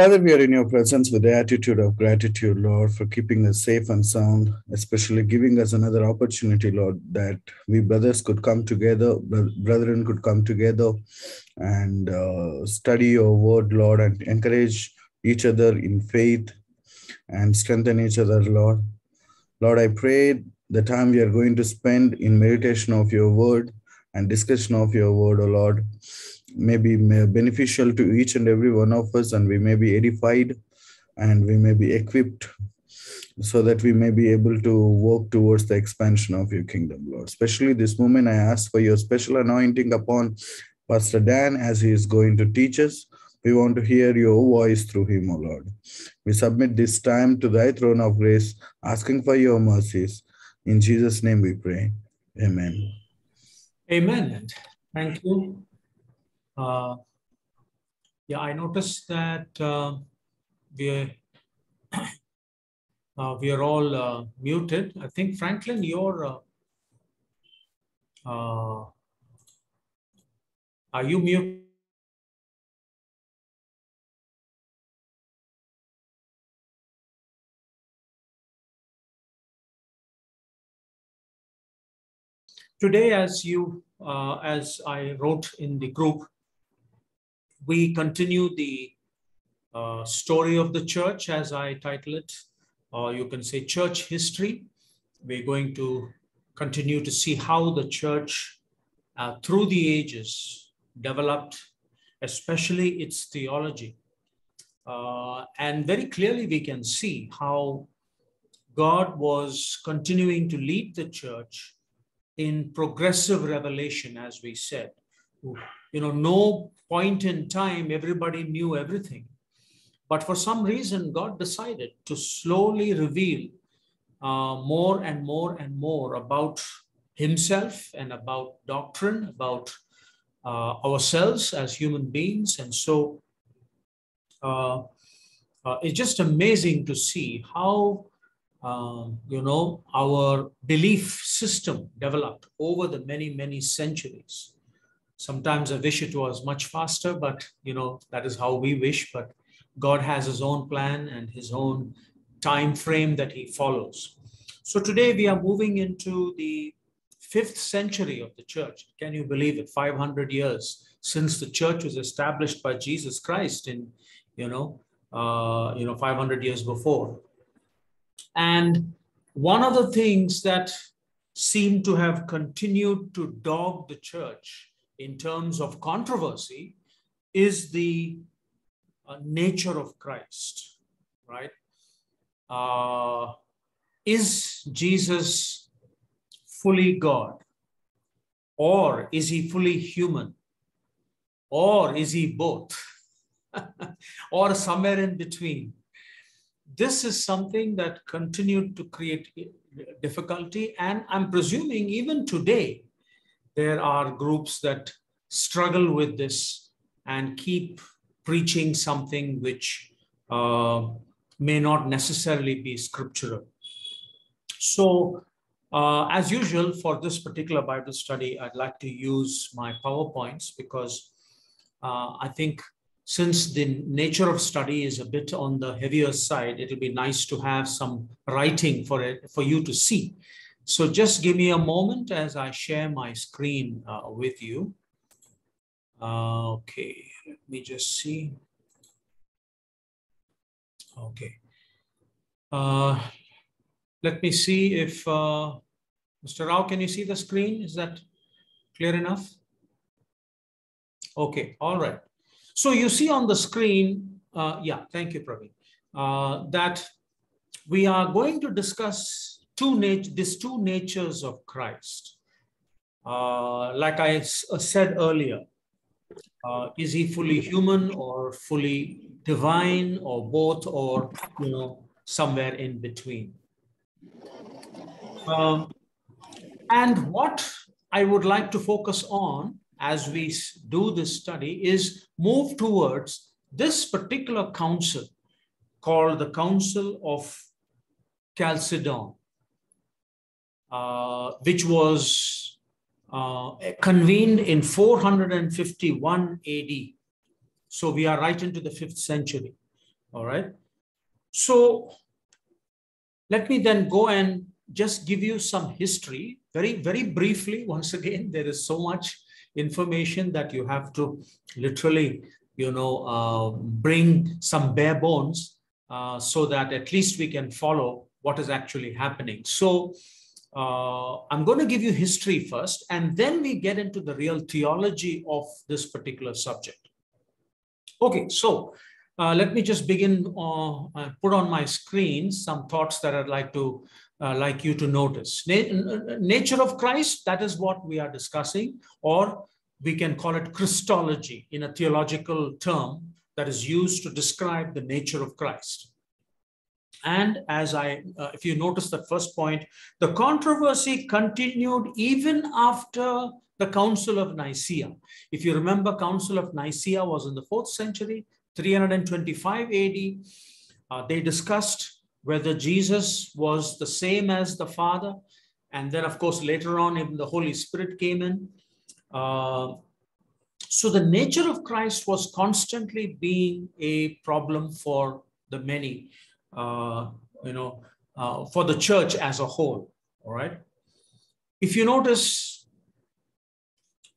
Father, we are in your presence with the attitude of gratitude, Lord, for keeping us safe and sound, especially giving us another opportunity, Lord, that we brothers could come together, brethren could come together and uh, study your word, Lord, and encourage each other in faith and strengthen each other, Lord. Lord, I pray the time we are going to spend in meditation of your word and discussion of your word, O Lord may be beneficial to each and every one of us, and we may be edified and we may be equipped so that we may be able to work towards the expansion of your kingdom, Lord. Especially this moment, I ask for your special anointing upon Pastor Dan as he is going to teach us. We want to hear your voice through him, O Lord. We submit this time to thy throne of grace, asking for your mercies. In Jesus' name we pray. Amen. Amen. Thank you. Uh, yeah, I noticed that uh, we uh, we are all uh, muted. I think Franklin, you're uh, uh, are you mute? Today, as you as I wrote in the group, we continue the uh, story of the church, as I title it, or you can say church history. We're going to continue to see how the church, uh, through the ages, developed, especially its theology. Uh, and very clearly, we can see how God was continuing to lead the church in progressive revelation, as we said. You know, no point in time, everybody knew everything. But for some reason, God decided to slowly reveal uh, more and more and more about Himself and about doctrine, about uh, ourselves as human beings. And so uh, uh it's just amazing to see how, um, you know, our belief system developed over the many, many centuries. Sometimes I wish it was much faster, but you know that is how we wish. But God has His own plan and His own time frame that He follows. So today we are moving into the fifth century of the church. Can you believe it? 500 years since the church was established by Jesus Christ in, you know, uh, you know, 500 years before. And one of the things that seem to have continued to dog the church in terms of controversy is the uh, nature of Christ, right? Uh, is Jesus fully God? Or is he fully human? Or is he both? or somewhere in between? This is something that continued to create difficulty. And I'm presuming even today, there are groups that struggle with this and keep preaching something which uh, may not necessarily be scriptural. So, uh, as usual, for this particular Bible study, I'd like to use my PowerPoints because uh, I think since the nature of study is a bit on the heavier side, it'll be nice to have some writing for it for you to see. So just give me a moment as I share my screen uh, with you. Uh, okay, let me just see. Okay. Uh, let me see if, uh, Mr. Rao, can you see the screen? Is that clear enough? Okay, all right. So you see on the screen, uh, yeah, thank you, Praveen, uh, that we are going to discuss two nat- these two natures of Christ. Uh, like I uh, said earlier, uh, is he fully human or fully divine or both or you know somewhere in between? Um, and what I would like to focus on as we do this study is move towards this particular council called the Council of Chalcedon. Uh, which was uh, convened in 451 AD. So we are right into the fifth century. All right. So let me then go and just give you some history very, very briefly. Once again, there is so much information that you have to literally, you know, uh, bring some bare bones uh, so that at least we can follow what is actually happening. So uh, I'm going to give you history first, and then we get into the real theology of this particular subject. Okay, so uh, let me just begin, uh, put on my screen some thoughts that I'd like to uh, like you to notice. Na nature of Christ, that is what we are discussing, or we can call it Christology in a theological term that is used to describe the nature of Christ. And as I, uh, if you notice the first point, the controversy continued even after the Council of Nicaea. If you remember, Council of Nicaea was in the fourth century, 325 AD. Uh, they discussed whether Jesus was the same as the Father. And then, of course, later on, even the Holy Spirit came in. Uh, so the nature of Christ was constantly being a problem for the many, you know, uh, for the church as a whole. All right. If you notice,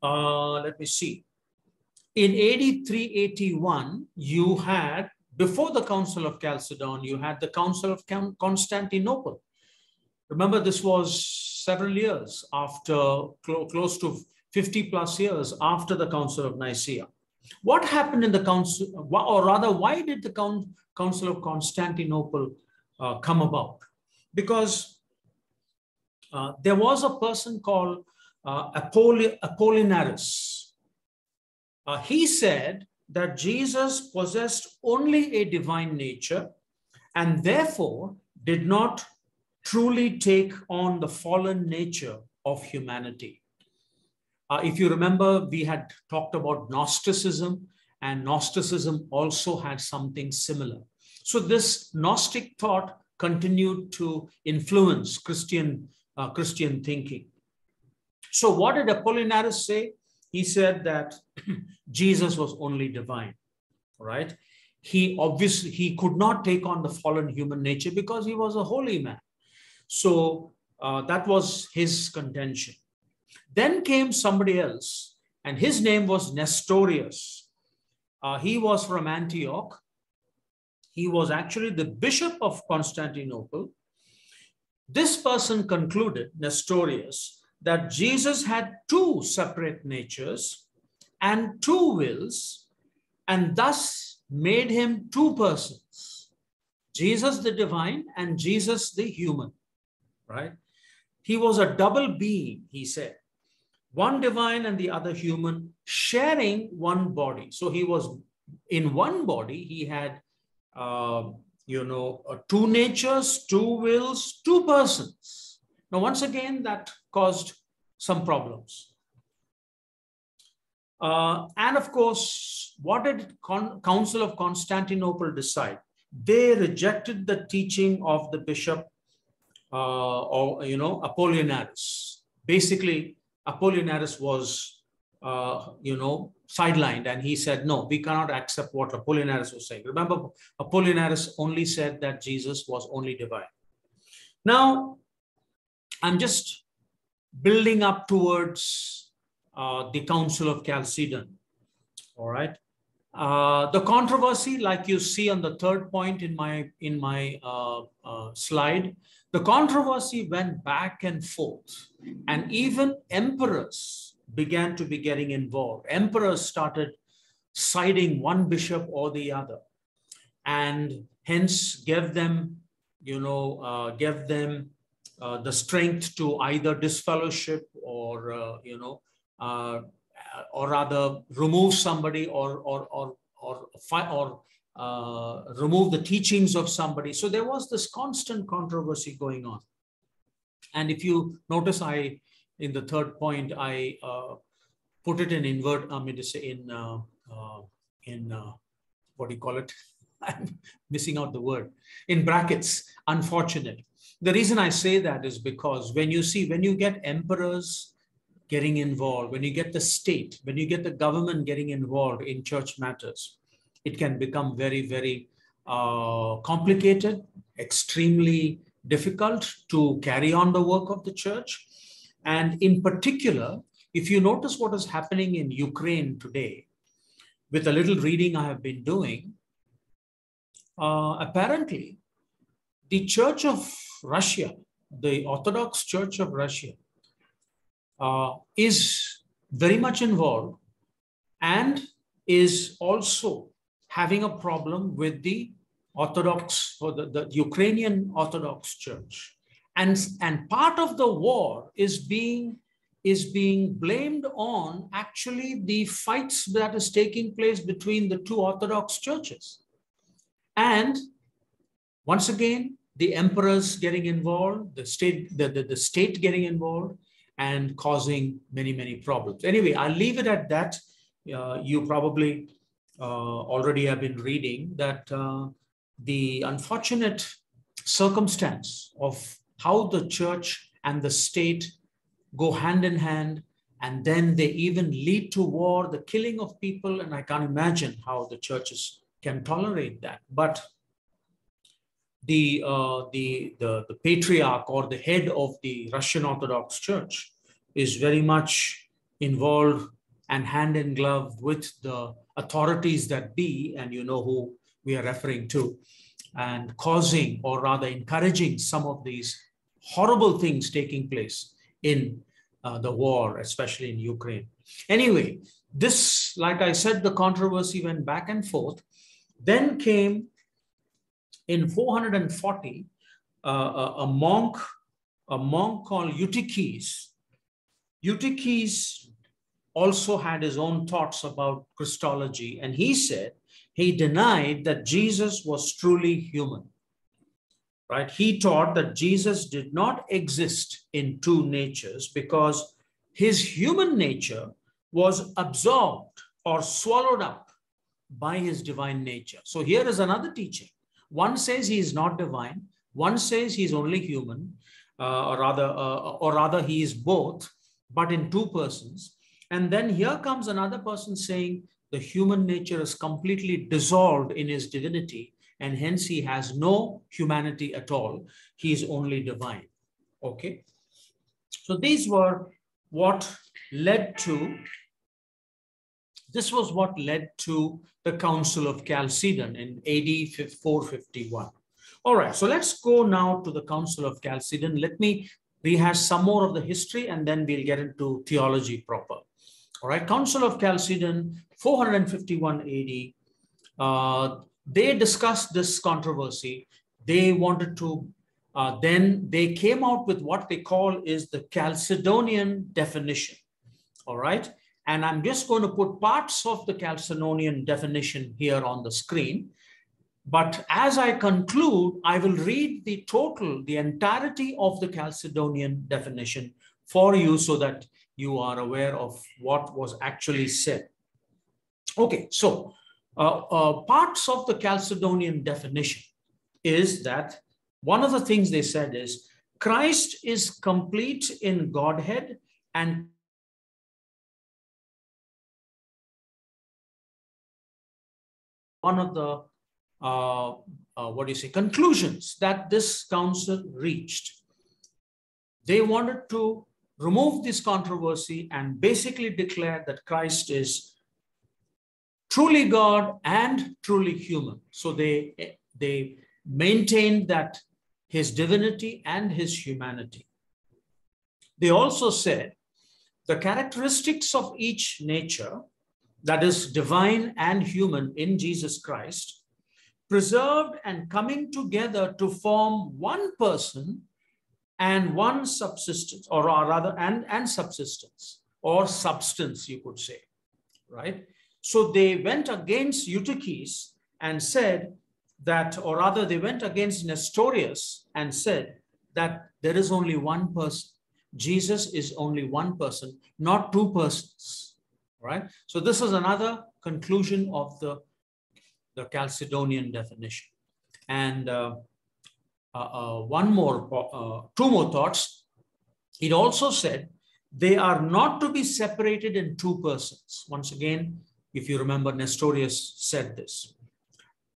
uh, let me see. In AD 381, you had, before the Council of Chalcedon, you had the Council of Constantinople. Remember, this was several years after, cl close to 50 plus years after the Council of Nicaea. What happened in the council, or rather, why did the Council of Constantinople uh, come about? Because uh, there was a person called uh, Apollinaris. Uh, he said that Jesus possessed only a divine nature and therefore did not truly take on the fallen nature of humanity. Uh, if you remember, we had talked about Gnosticism, and Gnosticism also had something similar. So this Gnostic thought continued to influence Christian, uh, Christian thinking. So what did Apollinaris say? He said that Jesus was only divine, right? He obviously, he could not take on the fallen human nature because he was a holy man. So uh, that was his contention. Then came somebody else, and his name was Nestorius. Uh, he was from Antioch. He was actually the bishop of Constantinople. This person concluded, Nestorius, that Jesus had two separate natures and two wills, and thus made him two persons Jesus the divine and Jesus the human, right? He was a double being, he said one divine and the other human, sharing one body. So he was in one body, he had, uh, you know, uh, two natures, two wills, two persons. Now, once again, that caused some problems. Uh, and of course, what did Con Council of Constantinople decide? They rejected the teaching of the bishop uh, or, you know, Apollinaris. Basically, Apollinaris was, uh, you know, sidelined and he said, no, we cannot accept what Apollinaris was saying. Remember, Apollinaris only said that Jesus was only divine. Now, I'm just building up towards uh, the Council of Chalcedon. All right. Uh, the controversy, like you see on the third point in my in my uh, uh, slide, the controversy went back and forth, and even emperors began to be getting involved. Emperors started siding one bishop or the other, and hence gave them, you know, uh, gave them uh, the strength to either disfellowship or, uh, you know, uh, or rather remove somebody or or or or or uh, remove the teachings of somebody. So there was this constant controversy going on. And if you notice, I in the third point, I uh, put it in invert. I mean to say in uh, uh in uh, what do you call it? I'm missing out the word in brackets. Unfortunate. The reason I say that is because when you see when you get emperors getting involved, when you get the state, when you get the government getting involved in church matters, it can become very, very uh, complicated, extremely difficult to carry on the work of the church. And in particular, if you notice what is happening in Ukraine today, with a little reading I have been doing, uh, apparently the Church of Russia, the Orthodox Church of Russia, uh, is very much involved and is also having a problem with the Orthodox or the, the Ukrainian Orthodox Church. And, and part of the war is being is being blamed on actually the fights that is taking place between the two Orthodox churches. And once again, the emperors getting involved, the state, the, the, the state getting involved, and causing many, many problems. Anyway, I'll leave it at that. Uh, you probably already have been reading that uh, the unfortunate circumstance of how the church and the state go hand in hand and then they even lead to war the killing of people and i can't imagine how the churches can tolerate that. But the, uh, the, the, the patriarch or the head of the russian orthodox church is very much involved and hand in glove with the authorities that be and you know who we are referring to and causing or rather encouraging some of these horrible things taking place in uh, the war, especially in Ukraine. Anyway, this, like I said, the controversy went back and forth. Then came in 440 uh, a, a, monk, a monk called Eutyches. Eutyches also had his own thoughts about Christology, and he said he denied that Jesus was truly human right? He taught that Jesus did not exist in two natures because his human nature was absorbed or swallowed up by his divine nature. So here is another teaching. One says he is not divine. One says he is only human, uh, or rather, uh, or rather he is both, but in two persons. And then here comes another person saying the human nature is completely dissolved in his divinity and hence he has no humanity at all. He is only divine. Okay. So these were what led to, this was what led to the Council of Chalcedon in AD 451. All right, so let's go now to the Council of Chalcedon. Let me rehash some more of the history and then we'll get into theology proper. All right, Council of Chalcedon, 451 AD. Uh, they discussed this controversy. They wanted to, uh, then they came out with what they call is the Chalcedonian definition. All right. And I'm just going to put parts of the Chalcedonian definition here on the screen. But as I conclude, I will read the total, the entirety of the Chalcedonian definition for you so that you are aware of what was actually said. Okay, so uh, uh, parts of the Chalcedonian definition is that one of the things they said is Christ is complete in Godhead and one of the uh, uh, what do you say conclusions that this council reached they wanted to remove this controversy and basically declare that christ is truly God and truly human. So they, they maintained that his divinity and his humanity. They also said the characteristics of each nature, that is divine and human in Jesus Christ, preserved and coming together to form one person and one subsistence, or rather, and, and subsistence, or substance, you could say, right? So they went against Eutyches and said that, or rather, they went against Nestorius and said that there is only one person. Jesus is only one person, not two persons. Right? So this is another conclusion of the, the Chalcedonian definition. And uh, one more, uh, two more thoughts. It also said they are not to be separated in two persons. Once again, if you remember, Nestorius said this.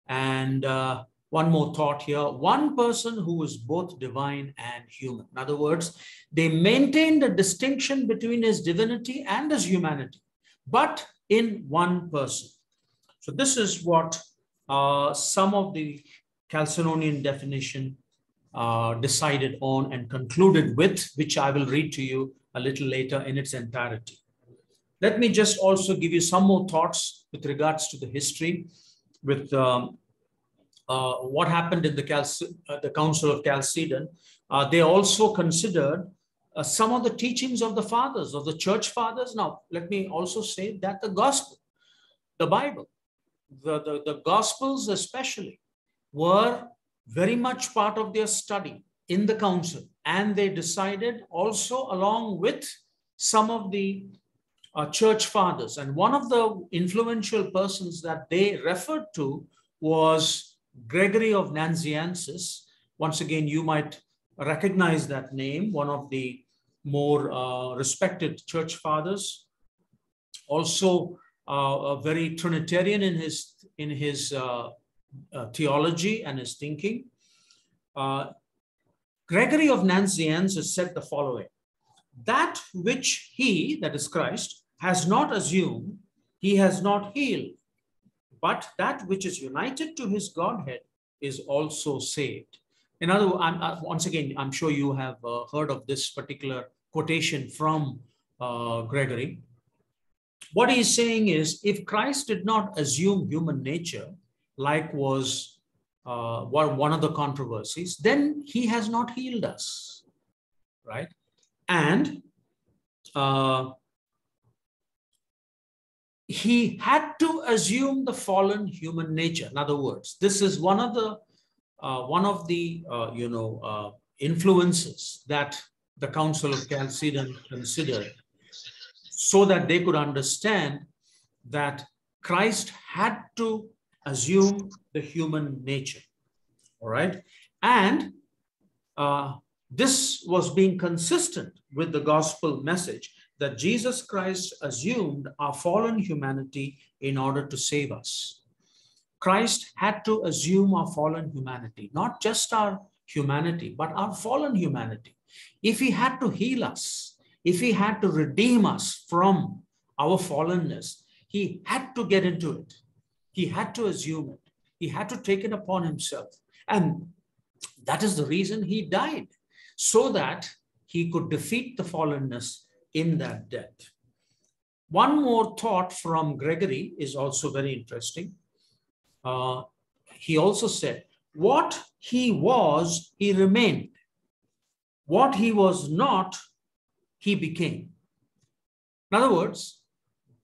And uh, one more thought here one person who is both divine and human. In other words, they maintained a distinction between his divinity and his humanity, but in one person. So, this is what uh, some of the Chalcedonian definition uh, decided on and concluded with, which I will read to you a little later in its entirety. Let me just also give you some more thoughts with regards to the history with um, uh, what happened in the, Cal uh, the Council of Chalcedon. Uh, they also considered uh, some of the teachings of the fathers, of the church fathers. Now, let me also say that the gospel, the Bible, the, the, the gospels especially, were very much part of their study in the council. And they decided also along with some of the uh, church fathers. And one of the influential persons that they referred to was Gregory of Nazianzus. Once again, you might recognize that name, one of the more uh, respected church fathers. Also, uh, very Trinitarian in his, in his uh, theology and his thinking. Uh, Gregory of Nazianzus said the following That which he, that is Christ, has not assumed, he has not healed. But that which is united to his Godhead is also saved. In other words, uh, once again, I'm sure you have uh, heard of this particular quotation from uh, Gregory. What he's saying is if Christ did not assume human nature, like was uh, one of the controversies, then he has not healed us, right? And uh, he had to assume the fallen human nature. In other words, this is one of the uh, one of the uh, you know uh, influences that the Council of Chalcedon considered, so that they could understand that Christ had to assume the human nature. All right, and uh, this was being consistent with the gospel message that Jesus Christ assumed our fallen humanity in order to save us. Christ had to assume our fallen humanity, not just our humanity, but our fallen humanity. If he had to heal us, if he had to redeem us from our fallenness, he had to get into it. He had to assume it. He had to take it upon himself. And that is the reason he died, so that he could defeat the fallenness in that death. One more thought from Gregory is also very interesting. Uh, he also said, What he was, he remained. What he was not, he became. In other words,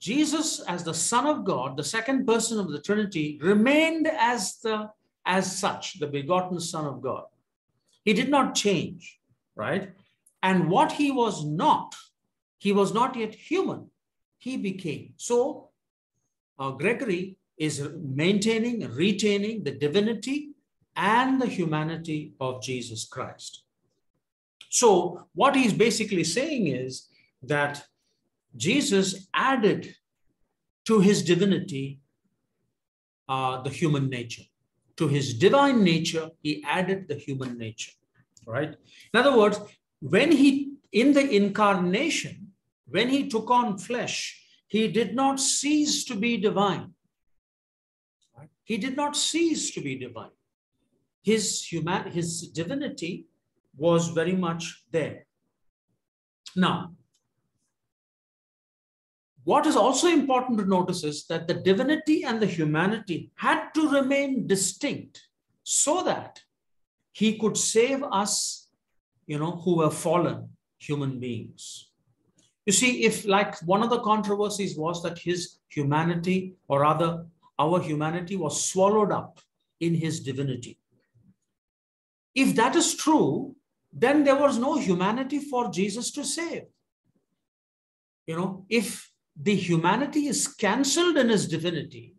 Jesus, as the Son of God, the second person of the Trinity, remained as the as such, the begotten Son of God. He did not change, right? And what he was not, he was not yet human. He became. So uh, Gregory is maintaining, retaining the divinity and the humanity of Jesus Christ. So what he's basically saying is that Jesus added to his divinity uh, the human nature. To his divine nature, he added the human nature, right? In other words, when he, in the incarnation, when he took on flesh, he did not cease to be divine. He did not cease to be divine. His, human, his divinity was very much there. Now, what is also important to notice is that the divinity and the humanity had to remain distinct so that he could save us, you know, who were fallen human beings. You see, if like one of the controversies was that his humanity, or rather our humanity, was swallowed up in his divinity. If that is true, then there was no humanity for Jesus to save. You know, if the humanity is cancelled in his divinity,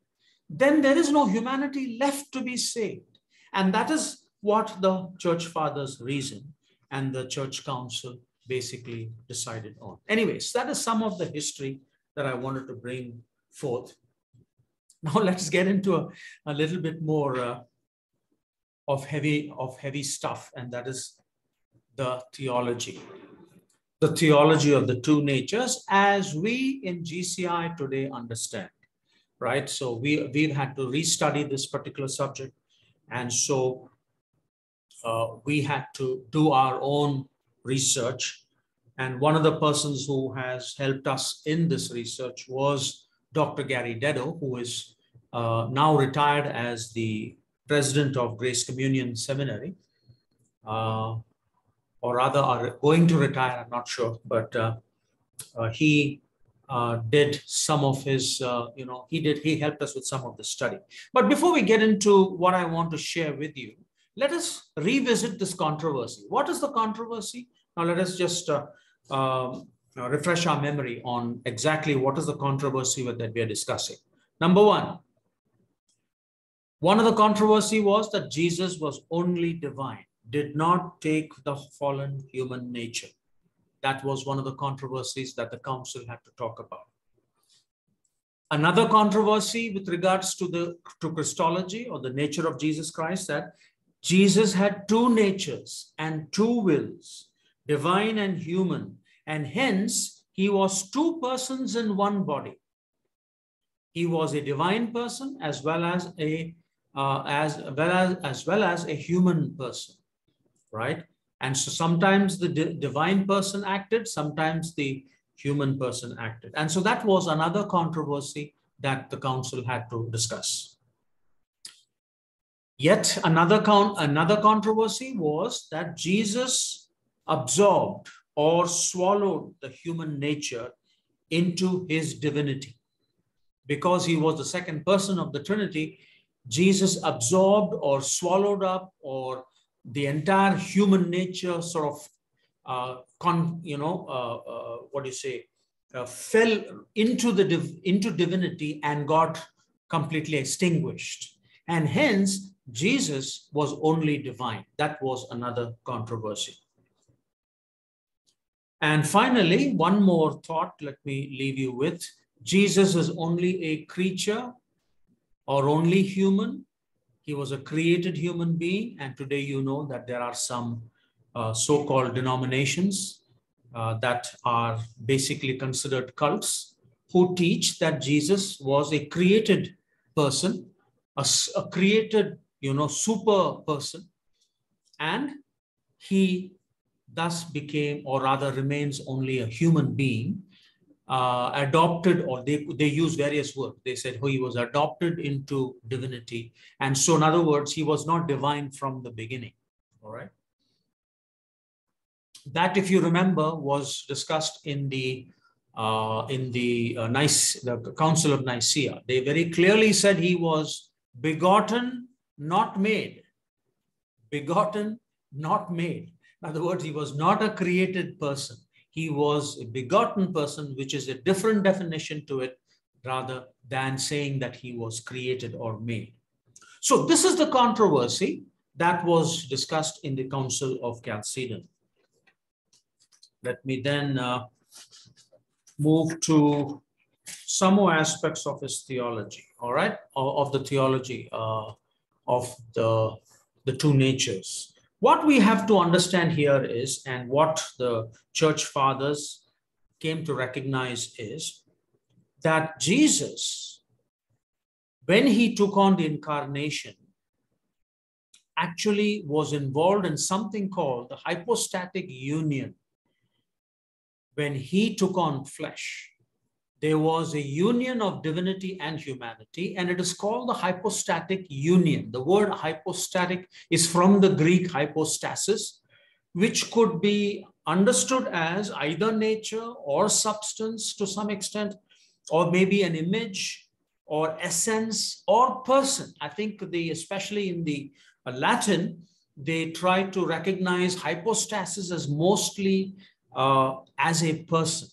then there is no humanity left to be saved. And that is what the church fathers reason and the church council basically decided on. Anyways, that is some of the history that I wanted to bring forth. Now let's get into a, a little bit more uh, of heavy of heavy stuff, and that is the theology. The theology of the two natures as we in GCI today understand, right? So we, we've had to restudy this particular subject. And so uh, we had to do our own research. And one of the persons who has helped us in this research was Dr. Gary Dedo, who is uh, now retired as the president of Grace Communion Seminary, uh, or rather are going to retire, I'm not sure, but uh, uh, he uh, did some of his, uh, you know, he did, he helped us with some of the study. But before we get into what I want to share with you, let us revisit this controversy. What is the controversy? Now let us just uh, um, refresh our memory on exactly what is the controversy that we are discussing. Number one, one of the controversy was that Jesus was only divine, did not take the fallen human nature. That was one of the controversies that the council had to talk about. Another controversy with regards to the to Christology or the nature of Jesus Christ that Jesus had two natures and two wills, divine and human, and hence he was two persons in one body. He was a divine person as well as a uh, as well as as well as a human person, right? And so sometimes the divine person acted, sometimes the human person acted, and so that was another controversy that the council had to discuss. Yet another count, another controversy was that Jesus absorbed or swallowed the human nature into his divinity. Because he was the second person of the Trinity, Jesus absorbed or swallowed up or the entire human nature sort of, uh, con, you know, uh, uh, what do you say, uh, fell into the div into divinity and got completely extinguished. And hence, Jesus was only divine. That was another controversy. And finally, one more thought, let me leave you with. Jesus is only a creature or only human. He was a created human being. And today you know that there are some uh, so-called denominations uh, that are basically considered cults who teach that Jesus was a created person, a, a created, you know, super person. And he thus became, or rather remains only a human being uh, adopted, or they, they use various words. They said, oh, he was adopted into divinity. And so, in other words, he was not divine from the beginning. All right. That, if you remember, was discussed in the uh, in the uh, Nice, the Council of Nicaea. They very clearly said he was begotten, not made. Begotten, not made. In other words, he was not a created person he was a begotten person, which is a different definition to it rather than saying that he was created or made. So this is the controversy that was discussed in the Council of Chalcedon. Let me then uh, move to some more aspects of his theology, all right, of the theology uh, of the, the two natures. What we have to understand here is, and what the church fathers came to recognize is that Jesus, when he took on the incarnation, actually was involved in something called the hypostatic union. When he took on flesh there was a union of divinity and humanity, and it is called the hypostatic union. The word hypostatic is from the Greek hypostasis, which could be understood as either nature or substance to some extent, or maybe an image or essence or person. I think the especially in the uh, Latin, they try to recognize hypostasis as mostly uh, as a person.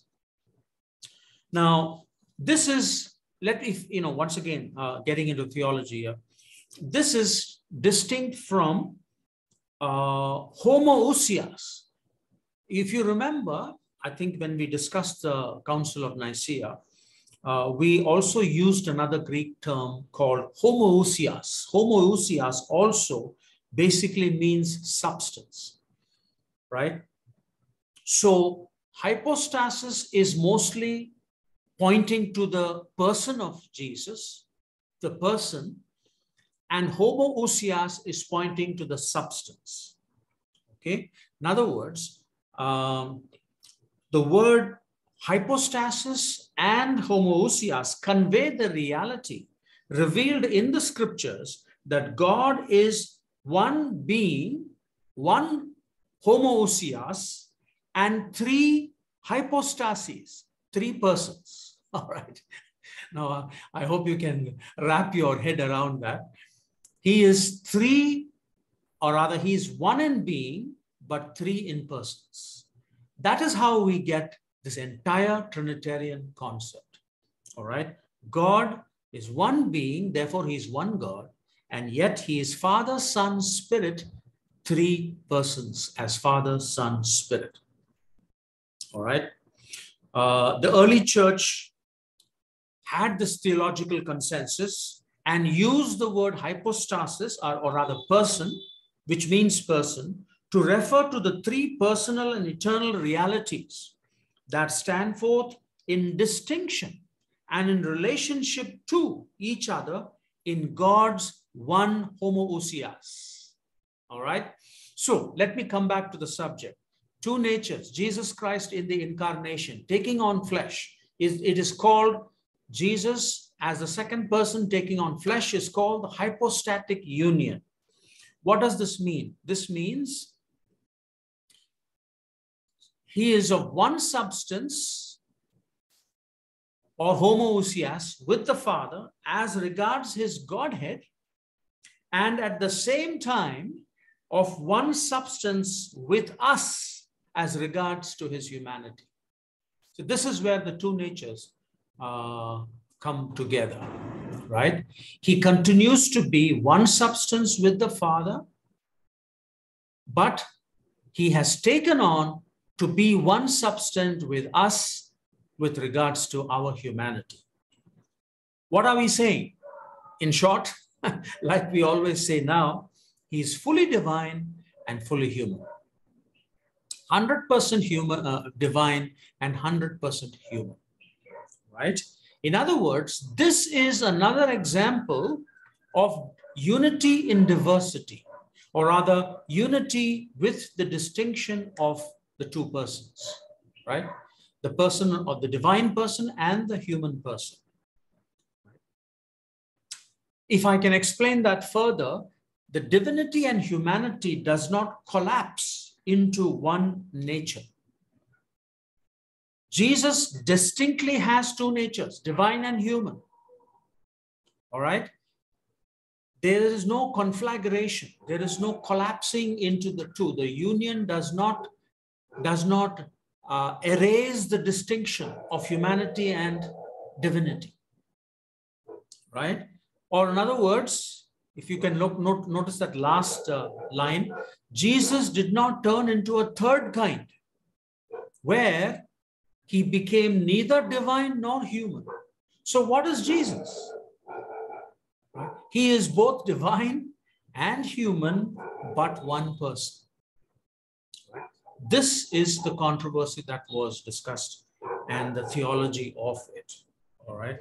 Now, this is, let if, you know, once again, uh, getting into theology, uh, this is distinct from uh, homoousios. If you remember, I think when we discussed the Council of Nicaea, uh, we also used another Greek term called homoousios. Homoousios also basically means substance, right? So hypostasis is mostly pointing to the person of Jesus, the person, and homoousios is pointing to the substance. Okay, in other words, um, the word hypostasis and homoousios convey the reality revealed in the scriptures that God is one being, one homoousios, and three hypostases, three persons. All right. Now, I hope you can wrap your head around that. He is three, or rather, he is one in being, but three in persons. That is how we get this entire Trinitarian concept. All right. God is one being, therefore, he is one God, and yet he is Father, Son, Spirit, three persons as Father, Son, Spirit. All right. Uh, the early church had this theological consensus and used the word hypostasis, or, or rather person, which means person, to refer to the three personal and eternal realities that stand forth in distinction and in relationship to each other in God's one homoousios. All right. So let me come back to the subject. Two natures, Jesus Christ in the incarnation, taking on flesh. Is, it is called Jesus as the second person taking on flesh is called the hypostatic union. What does this mean? This means he is of one substance or homoousios with the Father as regards his Godhead, and at the same time of one substance with us as regards to his humanity. So this is where the two natures uh, come together, right? He continues to be one substance with the Father, but he has taken on to be one substance with us with regards to our humanity. What are we saying? In short, like we always say now, he is fully divine and fully human. 100% human, uh, divine and 100% human, right? In other words, this is another example of unity in diversity, or rather unity with the distinction of the two persons, right? The person of the divine person and the human person. If I can explain that further, the divinity and humanity does not collapse into one nature. Jesus distinctly has two natures, divine and human. All right? There is no conflagration. There is no collapsing into the two. The union does not does not uh, erase the distinction of humanity and divinity. Right? Or in other words, if you can look, note, notice that last uh, line, Jesus did not turn into a third kind where he became neither divine nor human. So, what is Jesus? He is both divine and human, but one person. This is the controversy that was discussed and the theology of it. All right.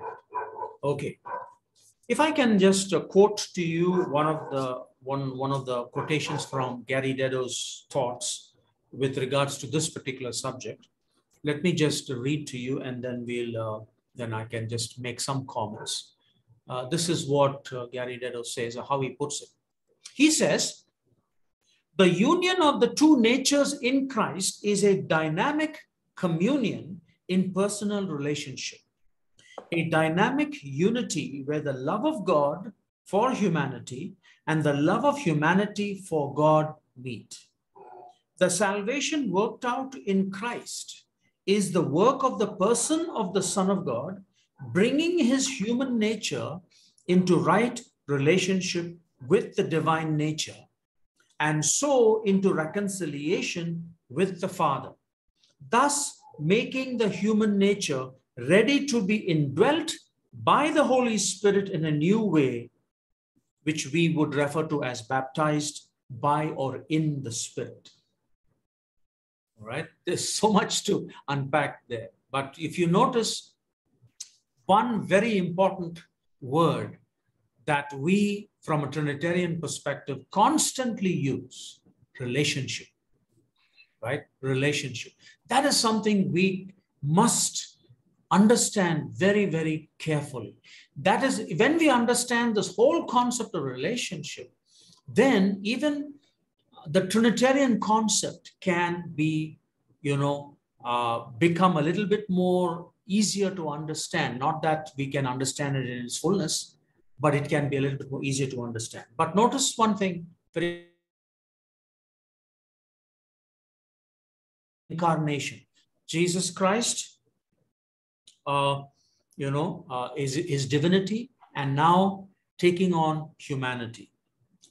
Okay. If I can just uh, quote to you one of the one one of the quotations from Gary Dedo's thoughts with regards to this particular subject, let me just read to you, and then we'll uh, then I can just make some comments. Uh, this is what uh, Gary Dedo says, or how he puts it. He says, the union of the two natures in Christ is a dynamic communion in personal relationship, a dynamic unity where the love of God for humanity and the love of humanity for God meet. The salvation worked out in Christ is the work of the person of the Son of God, bringing his human nature into right relationship with the divine nature and so into reconciliation with the Father, thus making the human nature ready to be indwelt by the Holy Spirit in a new way, which we would refer to as baptized by or in the Spirit. All right, there's so much to unpack there. But if you notice, one very important word that we, from a Trinitarian perspective, constantly use relationship, right? Relationship. That is something we must understand very, very carefully. That is, when we understand this whole concept of relationship, then even the Trinitarian concept can be, you know, uh, become a little bit more easier to understand. Not that we can understand it in its fullness, but it can be a little bit more easier to understand. But notice one thing, incarnation. Jesus Christ, uh, you know, uh, is his divinity and now taking on humanity,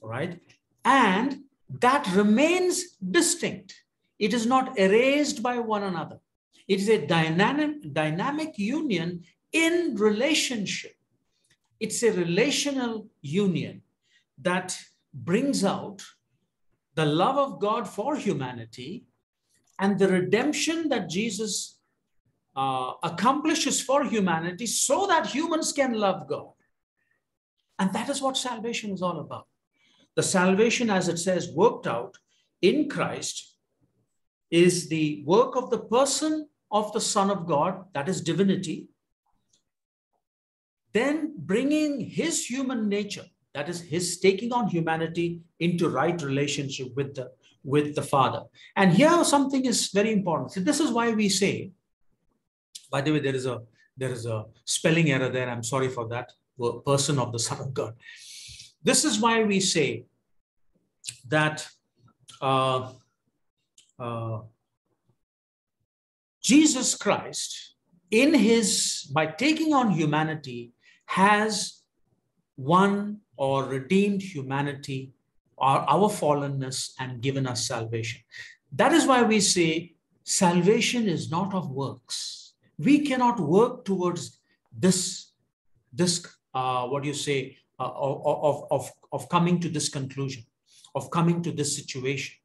right? And that remains distinct. It is not erased by one another. It is a dynamic, dynamic union in relationship. It's a relational union that brings out the love of God for humanity and the redemption that Jesus uh, accomplishes for humanity so that humans can love God. And that is what salvation is all about. The salvation, as it says, worked out in Christ is the work of the person of the Son of God, that is divinity, then bringing his human nature, that is his taking on humanity into right relationship with the with the Father. And here something is very important. So this is why we say, by the way, there is a there is a spelling error there. I'm sorry for that. Person of the Son of God. This is why we say that uh, uh, Jesus Christ, in his by taking on humanity, has won or redeemed humanity our, our fallenness and given us salvation. That is why we say salvation is not of works. We cannot work towards this, this uh, what do you say, uh, of, of, of coming to this conclusion, of coming to this situation.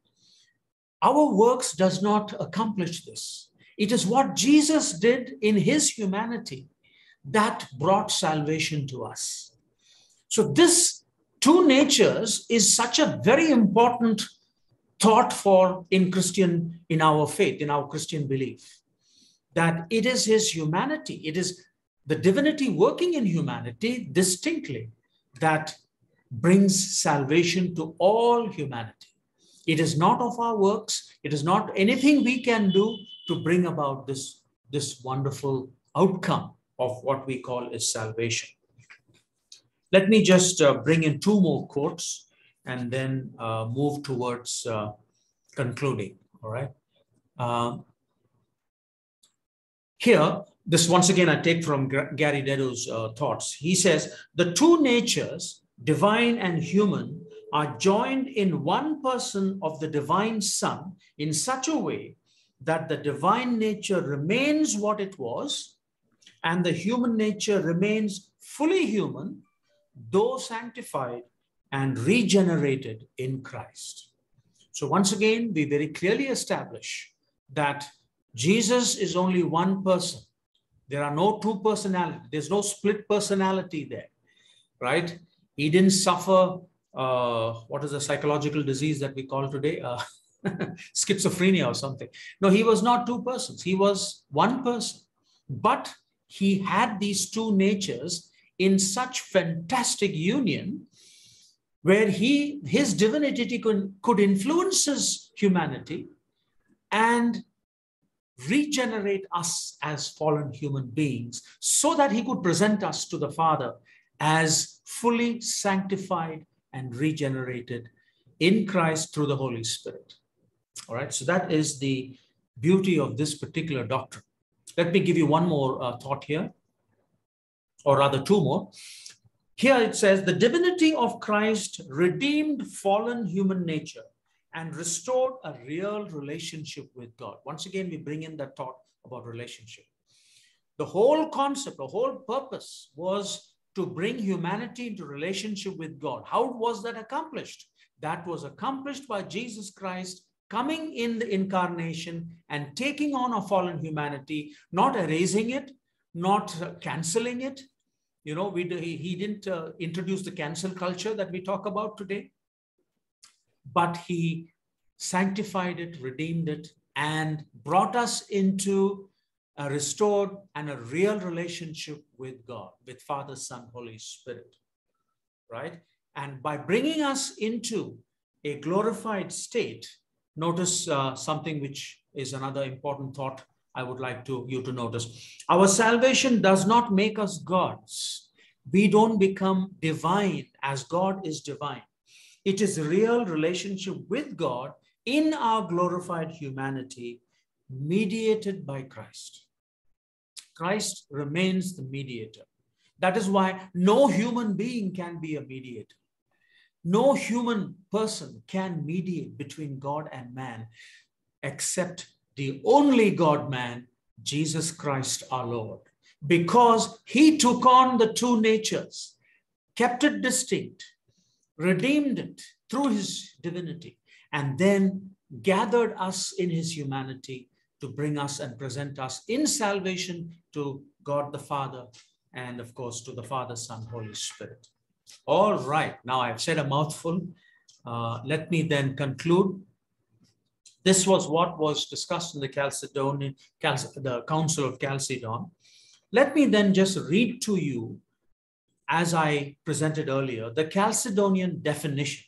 Our works does not accomplish this. It is what Jesus did in his humanity that brought salvation to us. So this two natures is such a very important thought for in Christian, in our faith, in our Christian belief, that it is his humanity, it is the divinity working in humanity distinctly that brings salvation to all humanity. It is not of our works, it is not anything we can do to bring about this, this wonderful outcome of what we call is salvation. Let me just uh, bring in two more quotes and then uh, move towards uh, concluding. All right. Um, here, this once again I take from Gary Deddo's uh, thoughts. He says the two natures, divine and human, are joined in one person of the divine Son in such a way that the divine nature remains what it was and the human nature remains fully human though sanctified and regenerated in Christ. So, once again, we very clearly establish that Jesus is only one person. There are no two personalities, there's no split personality there, right? He didn't suffer uh, what is a psychological disease that we call today? Uh, schizophrenia or something. No, he was not two persons, he was one person. But he had these two natures in such fantastic union where he his divinity could, could influence his humanity and regenerate us as fallen human beings so that he could present us to the father as fully sanctified and regenerated in christ through the holy spirit all right so that is the beauty of this particular doctrine let me give you one more uh, thought here or rather two more. Here it says, the divinity of Christ redeemed fallen human nature and restored a real relationship with God. Once again, we bring in that thought about relationship. The whole concept, the whole purpose was to bring humanity into relationship with God. How was that accomplished? That was accomplished by Jesus Christ coming in the incarnation and taking on a fallen humanity, not erasing it, not canceling it. You know, we, he didn't uh, introduce the cancel culture that we talk about today, but he sanctified it, redeemed it, and brought us into a restored and a real relationship with God, with Father, Son, Holy Spirit, right? And by bringing us into a glorified state, notice uh, something which is another important thought I would like to you to notice. Our salvation does not make us gods. We don't become divine as God is divine. It is a real relationship with God in our glorified humanity mediated by Christ. Christ remains the mediator. That is why no human being can be a mediator. No human person can mediate between God and man except the only God man, Jesus Christ our Lord, because he took on the two natures, kept it distinct, redeemed it through his divinity, and then gathered us in his humanity to bring us and present us in salvation to God the Father and, of course, to the Father, Son, Holy Spirit. All right, now I've said a mouthful. Uh, let me then conclude. This was what was discussed in the Chalcedonian, the Council of Chalcedon. Let me then just read to you, as I presented earlier, the Chalcedonian definition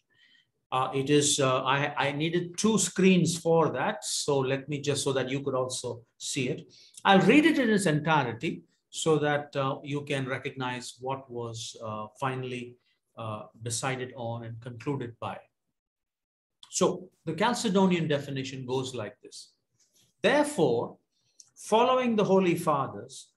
uh, it is, uh, I, I needed two screens for that. So let me just, so that you could also see it. I'll read it in its entirety so that uh, you can recognize what was uh, finally uh, decided on and concluded by. So the Chalcedonian definition goes like this. Therefore, following the Holy Fathers,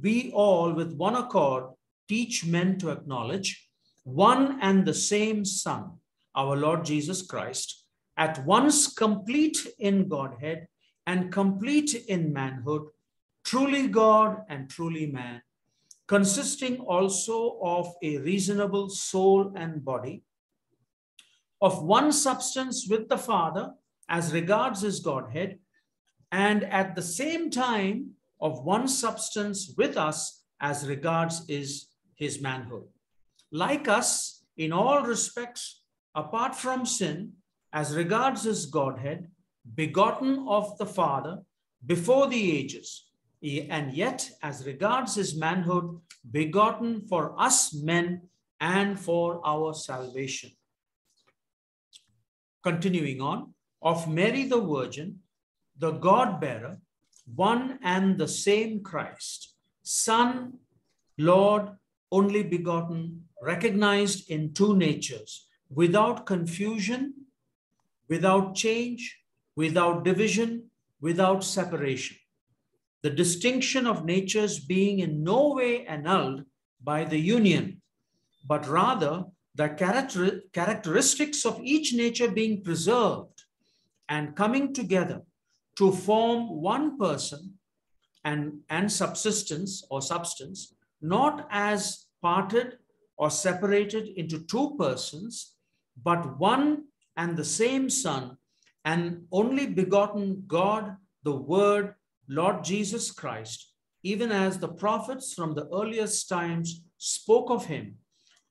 we all with one accord teach men to acknowledge one and the same Son, our Lord Jesus Christ, at once complete in Godhead and complete in manhood, truly God and truly man, consisting also of a reasonable soul and body, of one substance with the Father as regards his Godhead, and at the same time of one substance with us as regards is his manhood. Like us, in all respects, apart from sin, as regards his Godhead, begotten of the Father before the ages, and yet as regards his manhood, begotten for us men and for our salvation. Continuing on, of Mary the Virgin, the God bearer, one and the same Christ, Son, Lord, only begotten, recognized in two natures, without confusion, without change, without division, without separation. The distinction of natures being in no way annulled by the union, but rather the character, characteristics of each nature being preserved and coming together to form one person and, and subsistence or substance, not as parted or separated into two persons, but one and the same Son, and only begotten God, the Word, Lord Jesus Christ, even as the prophets from the earliest times spoke of him,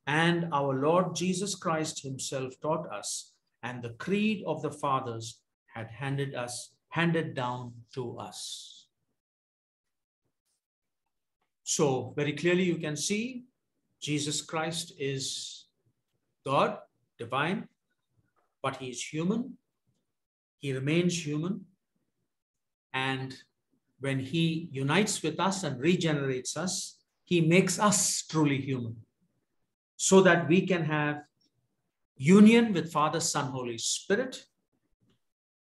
and our Lord Jesus Christ himself taught us, and the creed of the fathers had handed us, handed down to us. So very clearly you can see Jesus Christ is God, divine, but he is human. He remains human. And when he unites with us and regenerates us, he makes us truly human so that we can have union with Father, Son, Holy Spirit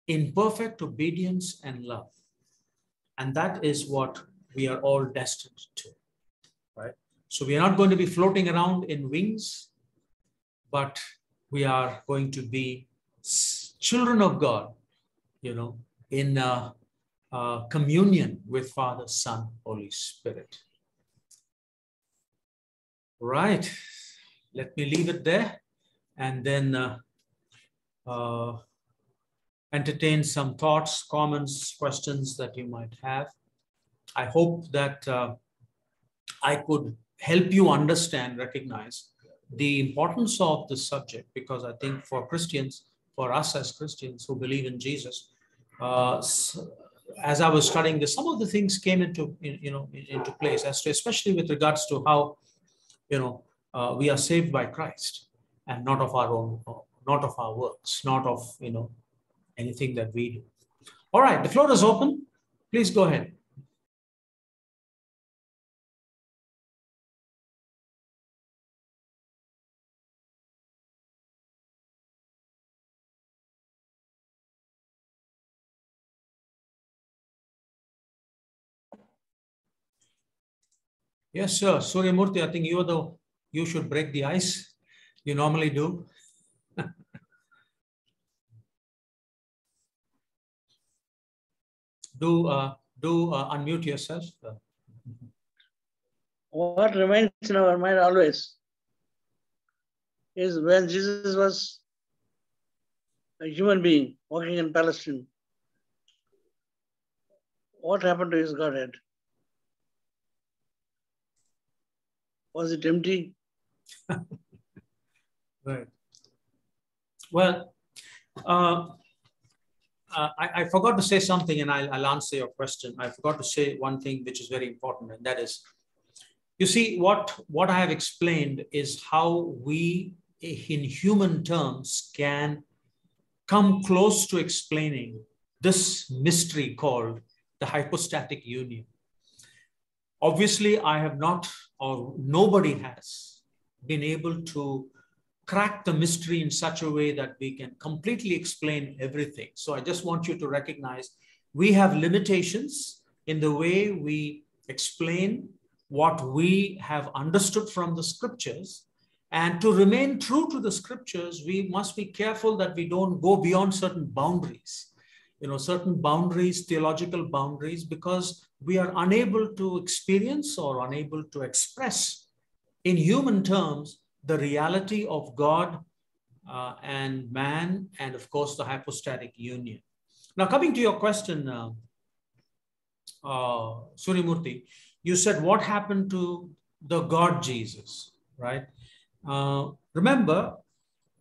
in perfect obedience and love. And that is what we are all destined to, right? So we are not going to be floating around in wings, but we are going to be children of God, you know, in uh, uh, communion with Father, Son, Holy Spirit. Right. Let me leave it there and then uh, uh, entertain some thoughts, comments, questions that you might have. I hope that uh, I could help you understand, recognize the importance of this subject because I think for Christians, for us as Christians who believe in Jesus, uh, as I was studying this, some of the things came into you know into place as to especially with regards to how you know uh, we are saved by Christ and not of our own, not of our works, not of you know anything that we do. All right, the floor is open. Please go ahead. Yes, sir. Surya Murthy, I think you are the you should break the ice. You normally do. do uh, do uh, unmute yourself. What remains in our mind always is when Jesus was a human being walking in Palestine, what happened to his Godhead? Was it empty? right. Well, uh, uh, I, I, forgot to say something and I'll, I'll, answer your question. I forgot to say one thing which is very important, and that is you see, what, what I have explained is how we, in human terms, can come close to explaining this mystery called the hypostatic union. Obviously, I have not, or nobody has, been able to crack the mystery in such a way that we can completely explain everything. So I just want you to recognize we have limitations in the way we explain what we have understood from the scriptures. And to remain true to the scriptures, we must be careful that we don't go beyond certain boundaries you know, certain boundaries, theological boundaries, because we are unable to experience or unable to express in human terms the reality of God uh, and man, and of course, the hypostatic union. Now, coming to your question, uh, uh, Surya Murthy, you said what happened to the God Jesus, right? Uh, remember,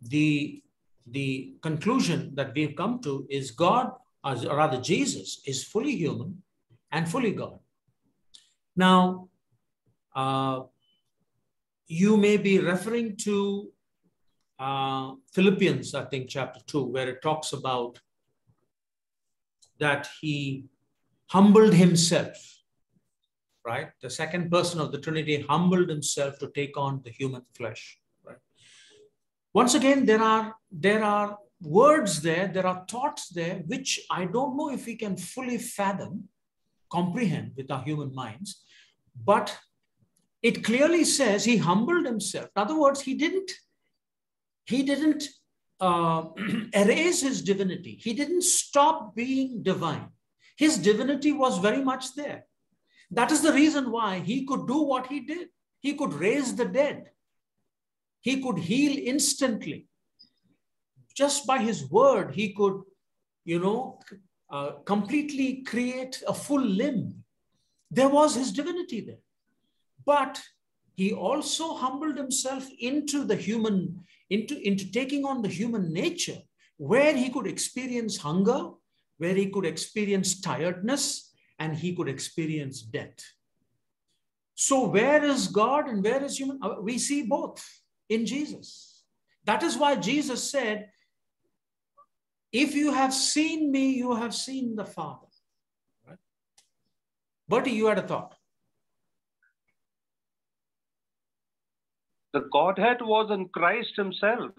the, the conclusion that we've come to is God or rather Jesus, is fully human and fully God. Now, uh, you may be referring to uh, Philippians, I think, chapter 2, where it talks about that he humbled himself, right? The second person of the Trinity humbled himself to take on the human flesh, right? Once again, there are, there are words there, there are thoughts there, which I don't know if we can fully fathom, comprehend with our human minds. But it clearly says he humbled himself. In other words, he didn't, he didn't uh, erase his divinity. He didn't stop being divine. His divinity was very much there. That is the reason why he could do what he did. He could raise the dead. He could heal instantly just by his word, he could, you know, uh, completely create a full limb. There was his divinity there. But he also humbled himself into the human, into, into taking on the human nature, where he could experience hunger, where he could experience tiredness, and he could experience death. So, where is God and where is human? Uh, we see both in Jesus. That is why Jesus said, if you have seen me, you have seen the Father. Right? Bertie, you had a thought. The Godhead was in Christ Himself.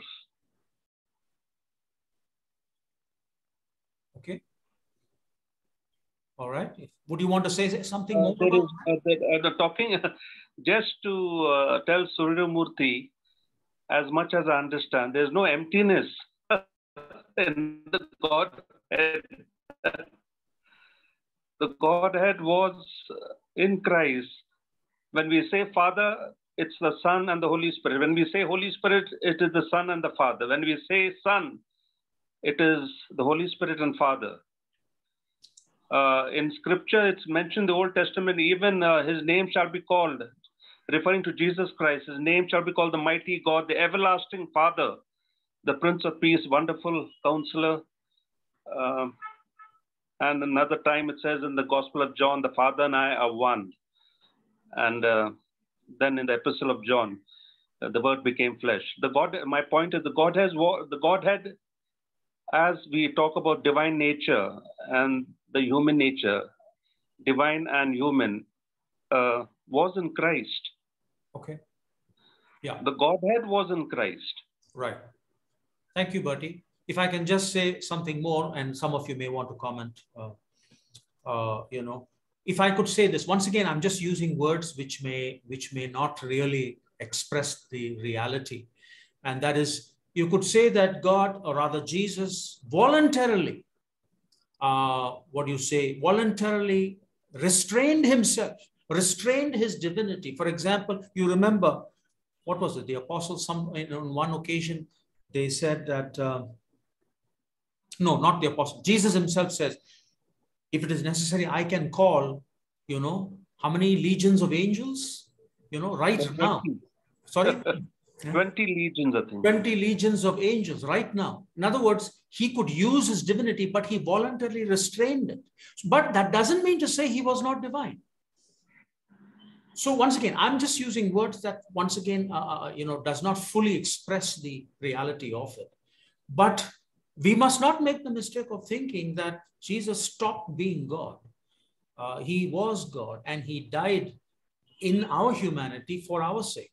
Okay. All right. Would you want to say something uh, more? There is, uh, the, uh, the talking, just to uh, tell Surya Murthy, as much as I understand, there's no emptiness in the Godhead. the Godhead was in Christ. When we say Father, it's the Son and the Holy Spirit. When we say Holy Spirit, it is the Son and the Father. When we say Son, it is the Holy Spirit and Father. Uh, in Scripture, it's mentioned the Old Testament, even uh, His name shall be called, referring to Jesus Christ. His name shall be called the Mighty God, the Everlasting Father, the Prince of Peace, Wonderful Counselor. Uh, and another time it says in the Gospel of John, the Father and I are one. And uh, then in the Epistle of John, uh, the Word became flesh. The God, my point is, the God has the Godhead, as we talk about divine nature and the human nature, divine and human, uh, was in Christ. Okay. Yeah. The Godhead was in Christ. Right. Thank you, Bertie if I can just say something more, and some of you may want to comment, uh, uh, you know, if I could say this once again, I'm just using words which may which may not really express the reality, and that is, you could say that God, or rather Jesus, voluntarily, uh, what do you say, voluntarily restrained himself, restrained his divinity. For example, you remember what was it? The apostles, some on one occasion, they said that. Uh, no, not the apostle. Jesus himself says, if it is necessary, I can call, you know, how many legions of angels, you know, right 20. now. Sorry? 20 legions, I think. 20 legions of angels right now. In other words, he could use his divinity, but he voluntarily restrained it. But that doesn't mean to say he was not divine. So once again, I'm just using words that once again, uh, uh you know, does not fully express the reality of it. But we must not make the mistake of thinking that Jesus stopped being God. Uh, he was God and he died in our humanity for our sake.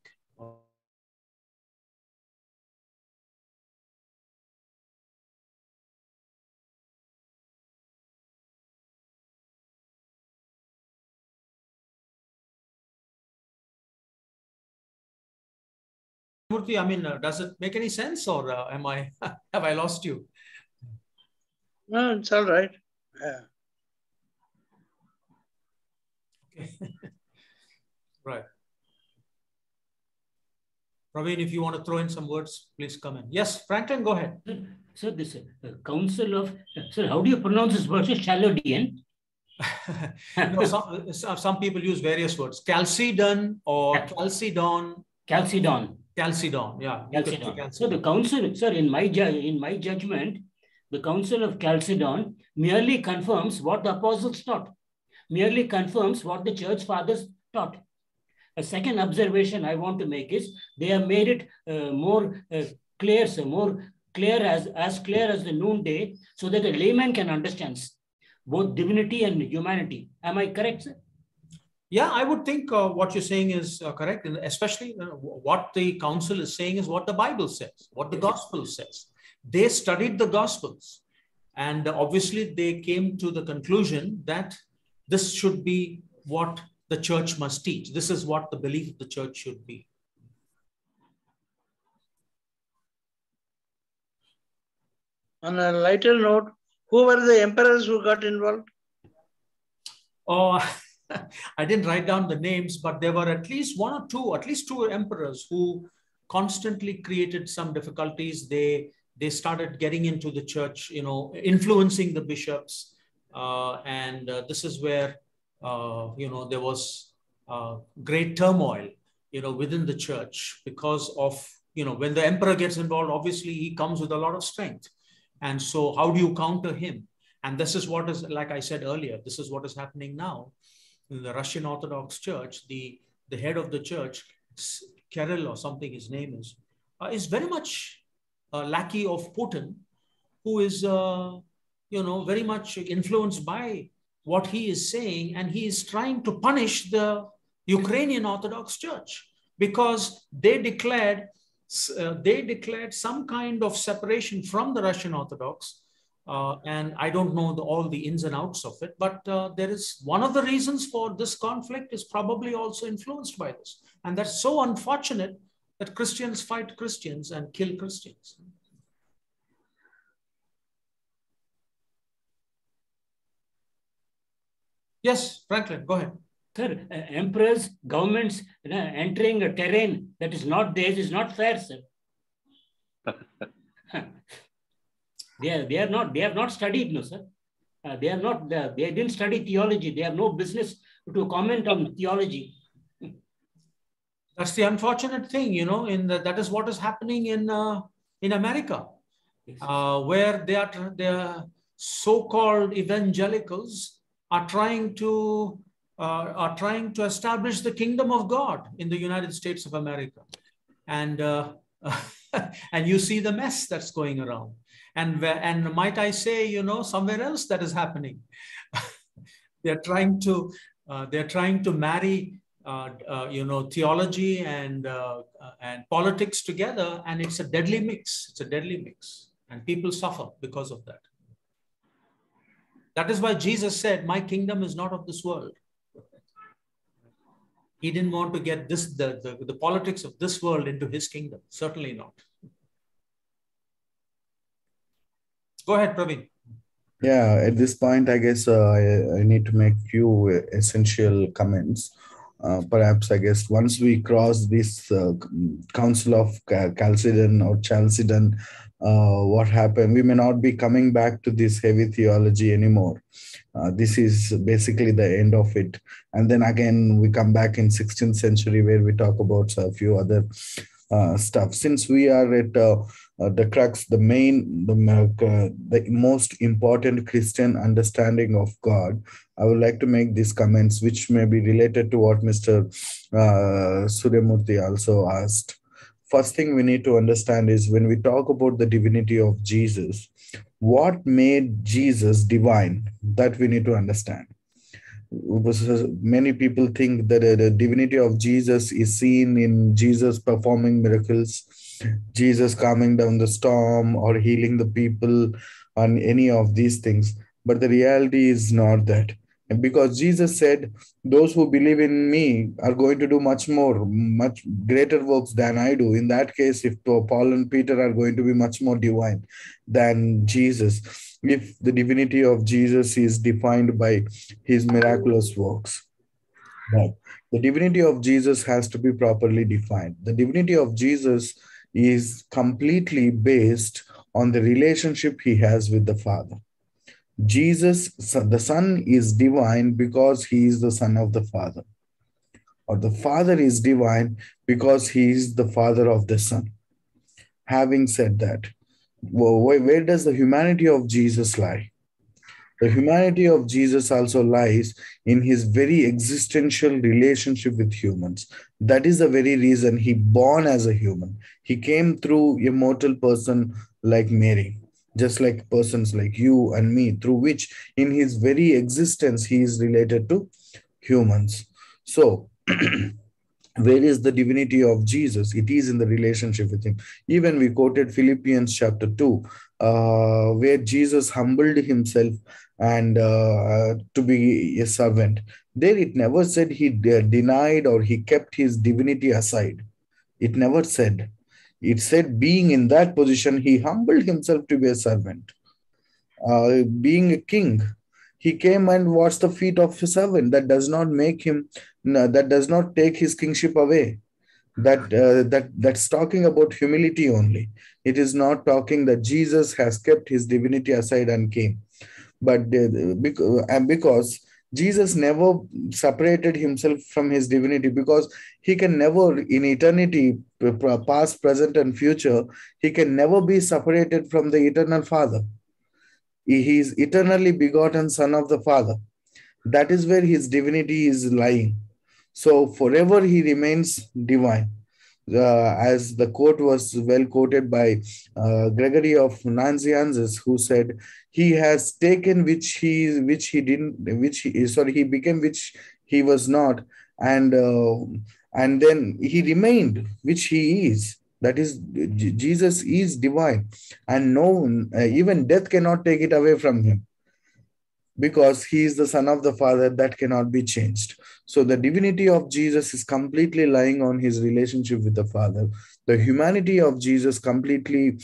Murthy, I mean, uh, does it make any sense or uh, am I, have I lost you? No, it's all right. Yeah. Okay. right. Praveen, if you want to throw in some words, please come in. Yes, Franklin, go ahead. Sir, this uh, council of, sir, how do you pronounce this word? Chalcedon? no, some, uh, some people use various words. Chalcedon or Chalcedon. Chalcedon. Chalcedon, yeah. Chalcedon. Chalcedon. So the council, sir, in my in my judgment, the council of Chalcedon merely confirms what the apostles taught, merely confirms what the church fathers taught. A second observation I want to make is they have made it uh, more uh, clear, sir, more clear as as clear as the noonday, so that a layman can understand both divinity and humanity. Am I correct, sir? Yeah, I would think uh, what you're saying is uh, correct, and especially uh, what the council is saying is what the Bible says, what the gospel says. They studied the gospels, and obviously they came to the conclusion that this should be what the church must teach. This is what the belief of the church should be. On a lighter note, who were the emperors who got involved? Oh, I didn't write down the names, but there were at least one or two, at least two emperors who constantly created some difficulties. They they started getting into the church, you know, influencing the bishops, uh, and uh, this is where uh, you know there was uh, great turmoil, you know, within the church because of you know when the emperor gets involved, obviously he comes with a lot of strength, and so how do you counter him? And this is what is, like I said earlier, this is what is happening now the Russian Orthodox Church, the, the head of the church, Kirill or something his name is, uh, is very much a lackey of Putin, who is, uh, you know, very much influenced by what he is saying, and he is trying to punish the Ukrainian Orthodox Church because they declared uh, they declared some kind of separation from the Russian Orthodox uh, and I don't know the, all the ins and outs of it, but uh, there is one of the reasons for this conflict is probably also influenced by this. And that's so unfortunate that Christians fight Christians and kill Christians. Yes, Franklin, go ahead. Sir, uh, emperors, governments you know, entering a terrain that is not theirs is not fair, sir. they, are, they are not, they have not studied, no, sir. Uh, they are not, they, they didn't study theology. They have no business to comment on theology. That's the unfortunate thing, you know, in the, that is what is happening in, uh, in America, uh, where they are, they are so-called evangelicals are trying to uh, are trying to establish the kingdom of God in the United States of America, and uh, and you see the mess that's going around, and and might I say, you know, somewhere else that is happening. they're trying to uh, they're trying to marry. Uh, uh, you know theology and uh, and politics together and it's a deadly mix it's a deadly mix and people suffer because of that that is why jesus said my kingdom is not of this world he didn't want to get this the, the, the politics of this world into his kingdom. Certainly not. Go ahead, Praveen. Yeah, at this point, I guess uh, I, I, need to make few essential comments. Uh, perhaps I guess once we cross this uh, Council of Chalcedon or Chalcedon, uh, what happened, we may not be coming back to this heavy theology anymore. Uh, this is basically the end of it. And then again, we come back in 16th century where we talk about a few other uh, stuff. Since we are at the crux, the main, the, uh, the most important Christian understanding of God, I would like to make these comments, which may be related to what Mr. Uh, Suryamurthy also asked. First thing we need to understand is when we talk about the divinity of Jesus, what made Jesus divine? That we need to understand. Many people think that uh, the divinity of Jesus is seen in Jesus performing miracles, Jesus calming down the storm, or healing the people, on any of these things. But the reality is not that. And because Jesus said, Those who believe in me are going to do much more, much greater works than I do. In that case, if Paul and Peter are going to be much more divine than Jesus, if the divinity of Jesus is defined by his miraculous works. But the divinity of Jesus has to be properly defined. The divinity of Jesus is completely based on the relationship he has with the Father. Jesus, the Son, is divine because he is the Son of the Father. Or the Father is divine because he is the Father of the Son. Having said that, well, where does the humanity of Jesus lie? The humanity of Jesus also lies in his very existential relationship with humans. That is the very reason he born as a human. He came through a mortal person like Mary just like persons like you and me, through which in his very existence he is related to humans. So, where is the divinity of Jesus? It is in the relationship with him. Even we quoted Philippians chapter 2, uh, where Jesus humbled himself and uh, to be a servant. There it never said he denied or he kept his divinity aside. It never said it said, being in that position, he humbled himself to be a servant. Uh, being a king, he came and washed the feet of his servant. That does not make him, that does not take his kingship away. That uh, that that's talking about humility only. It is not talking that Jesus has kept his divinity aside and came, but uh, because Jesus never separated himself from his divinity because he can never, in eternity, past, present, and future, he can never be separated from the eternal Father. He is eternally begotten Son of the Father. That is where his divinity is lying. So forever he remains divine uh, as the quote was well quoted by uh, Gregory of Nazianzus, who said, "He has taken which he which he didn't, which he sorry he became which he was not, and uh, and then he remained which he is." That is, Jesus is divine, and no uh, even death cannot take it away from him because he is the son of the father that cannot be changed. So the divinity of jesus is completely lying on his relationship with the father. The humanity of jesus completely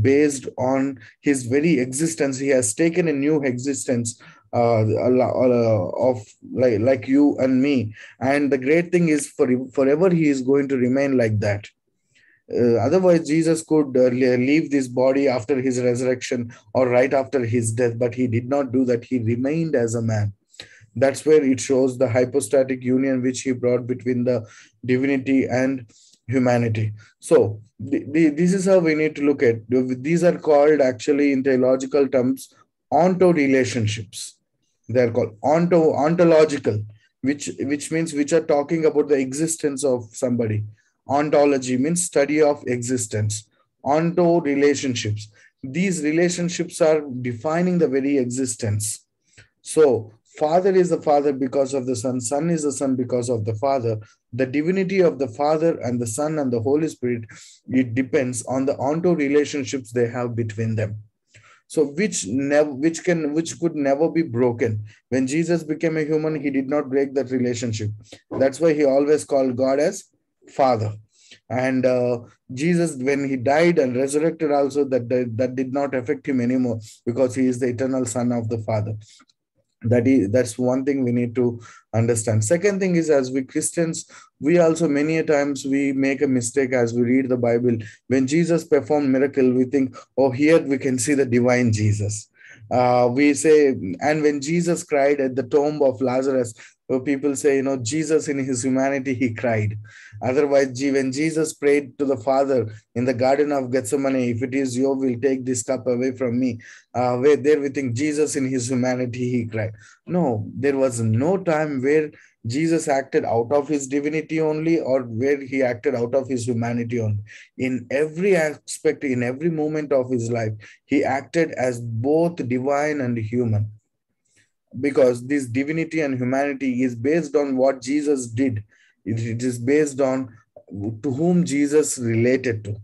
based on his very existence. He has taken a new existence uh, of like like you and me. And the great thing is for forever he is going to remain like that uh, otherwise jesus could uh, leave this body after his resurrection or right after his death but he did not do that. He remained as a man. That's where it shows the hypostatic union which he brought between the divinity and humanity. So the, the, this is how we need to look at. These are called actually in theological terms onto relationships they're called onto ontological which which means which are talking about the existence of somebody ontology means study of existence onto relationships. These relationships are defining the very existence. So father is the father because of the son son is the son because of the father. The divinity of the father and the son and the holy spirit it depends on the onto relationships they have between them. So which never which can which could never be broken. When jesus became a human he did not break that relationship. That's why he always called god as father. And uh, jesus when he died and resurrected also that, that did not affect him anymore because he is the eternal son of the father. That is that's one thing we need to understand. Second thing is as we christians we also many a times we make a mistake as we read the bible. When jesus performed miracle we think oh here we can see the divine jesus. Uh, we say and when jesus cried at the tomb of lazarus people say, you know, Jesus in his humanity, he cried. Otherwise, when Jesus prayed to the Father in the Garden of Gethsemane, if it is your will, take this cup away from me. Uh, where there we think Jesus in his humanity, he cried. No, there was no time where Jesus acted out of his divinity only or where he acted out of his humanity only. In every aspect, in every moment of his life, he acted as both divine and human because this divinity and humanity is based on what Jesus did. It is based on to whom Jesus related to.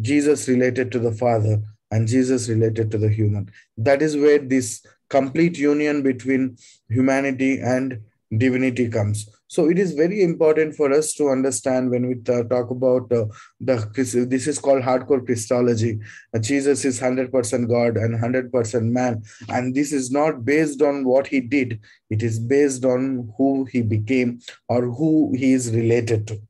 Jesus related to the Father and Jesus related to the human. That is where this complete union between humanity and divinity comes. So it is very important for us to understand when we talk about uh, the this is called hardcore Christology. Uh, Jesus is 100% God and 100% man. And this is not based on what he did, it is based on who he became or who he is related to.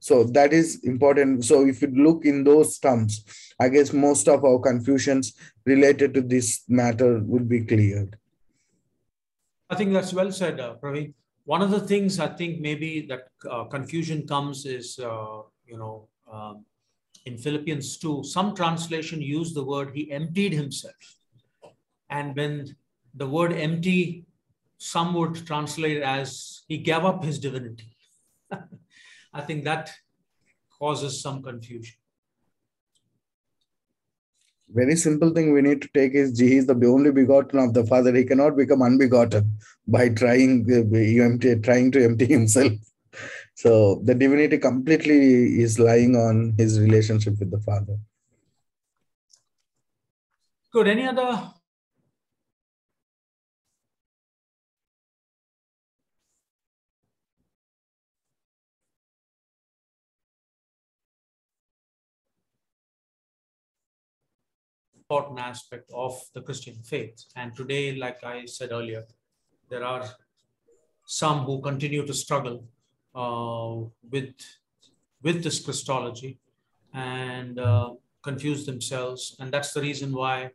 So that is important. So if you look in those terms, I guess most of our confusions related to this matter would be cleared. I think that's well said, uh, Praveen one of the things I think maybe that uh, confusion comes is, uh, you know, um, in Philippians 2, some translation use the word he emptied himself. And when the word empty, some would translate as he gave up his divinity. I think that causes some confusion very simple thing we need to take is he is the only begotten of the father. He cannot become unbegotten by trying uh, empty, trying to empty himself. So the divinity completely is lying on his relationship with the father. Good. Any other important aspect of the Christian faith. And today, like I said earlier, there are some who continue to struggle uh, with, with this Christology and uh, confuse themselves. And that's the reason why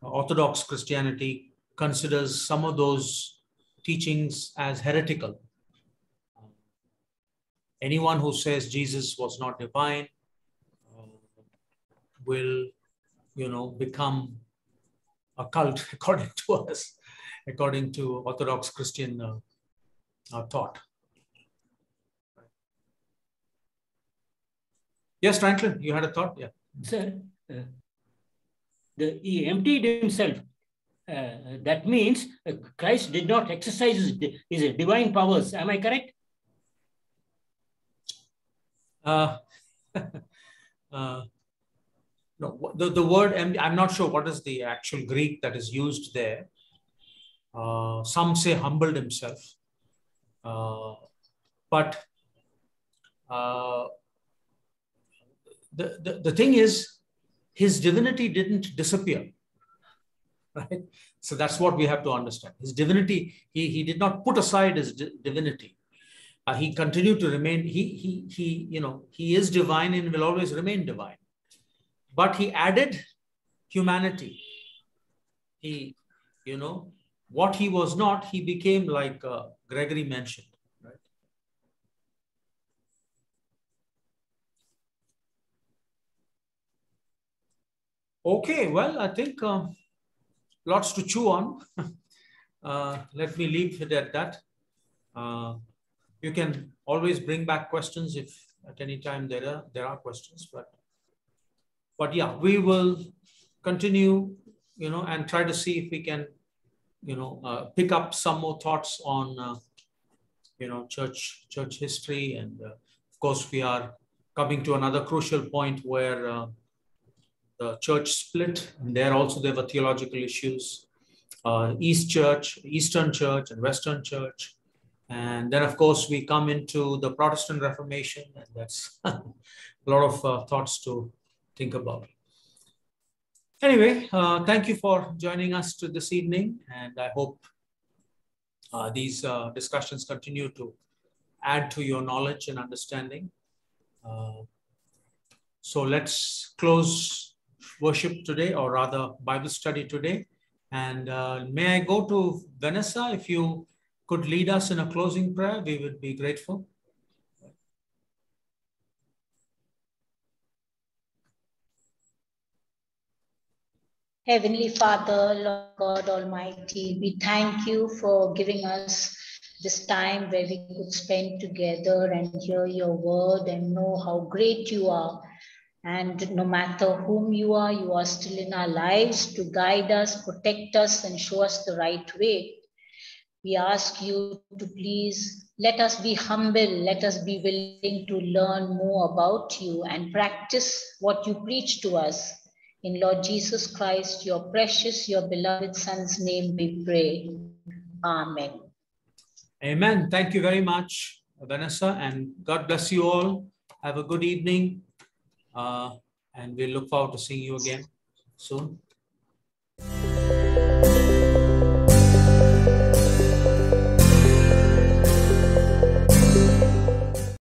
Orthodox Christianity considers some of those teachings as heretical. Anyone who says Jesus was not divine uh, will you know, become a cult according to us, according to Orthodox Christian uh, uh, thought. Yes, Franklin, you had a thought? Yeah. Sir, uh, the, he emptied himself. Uh, that means uh, Christ did not exercise his, his divine powers. Am I correct? Uh, uh, no, the, the word, I'm not sure what is the actual Greek that is used there. Uh, some say humbled himself. Uh, but uh, the, the, the thing is, his divinity didn't disappear. right? So that's what we have to understand. His divinity, he, he did not put aside his di- divinity. Uh, he continued to remain, he, he, he, you know, he is divine and will always remain divine. But he added humanity. He, you know, what he was not, he became like uh, Gregory mentioned. Right? Okay, well, I think um, lots to chew on. uh, let me leave it at that. Uh, you can always bring back questions if at any time there are there are questions, but but yeah, we will continue, you know, and try to see if we can, you know, uh, pick up some more thoughts on, uh, you know, church church history, and uh, of course we are coming to another crucial point where uh, the church split, and there also there were theological issues. Uh, East Church, Eastern Church, and Western Church. And then, of course, we come into the Protestant Reformation, and that's a lot of uh, thoughts to think about. Anyway, uh, thank you for joining us to this evening, and I hope uh, these uh, discussions continue to add to your knowledge and understanding. Uh, so let's close worship today, or rather Bible study today. And uh, may I go to Vanessa? If you could lead us in a closing prayer, we would be grateful. Heavenly Father, Lord God Almighty, we thank you for giving us this time where we could spend together and hear your word and know how great you are. And no matter whom you are, you are still in our lives to guide us, protect us, and show us the right way. We ask you to please let us be humble, let us be willing to learn more about you and practice what you preach to us. In Lord Jesus Christ, your precious, your beloved Son's name, we pray. Amen. Amen. Thank you very much, Vanessa, and God bless you all. Have a good evening, uh, and we look forward to seeing you again soon.